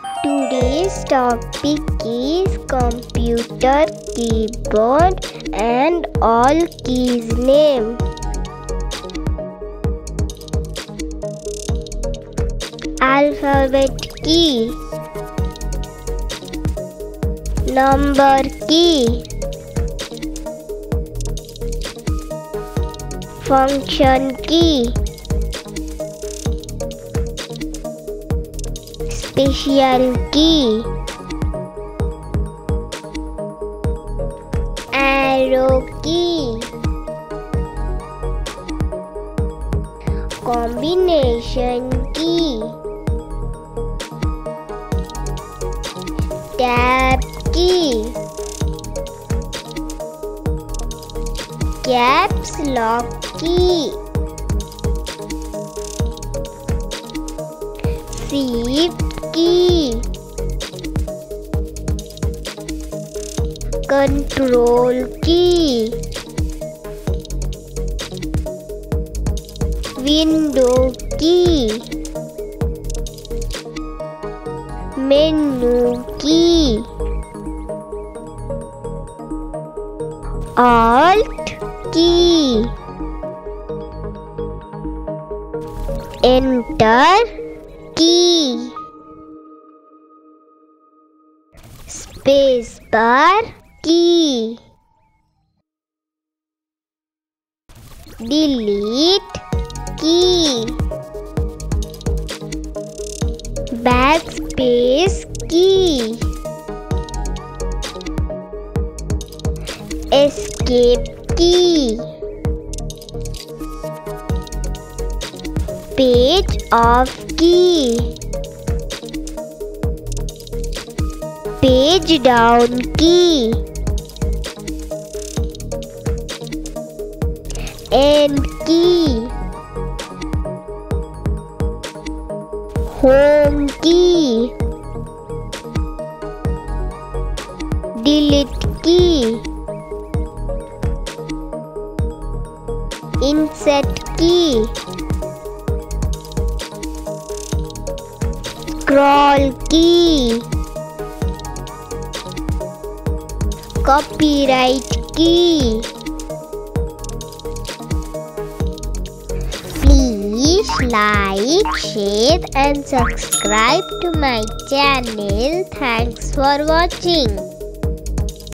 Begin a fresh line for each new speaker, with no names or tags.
Today's topic is computer keyboard and all keys name. Alphabet key. Number key. Function key Special key Arrow key Combination key Tab key Caps lock key Shift key Control key. Window key. Menu key. Alt key. Enter key Space bar key Delete key Backspace key Escape key Page up key Page down key. End key. Home key. Delete key. Insert key. Scroll key Copyright key Please like, share and subscribe to my channel. Thanks for watching.